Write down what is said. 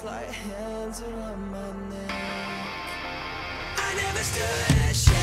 hands around my neck. I never stood a chance.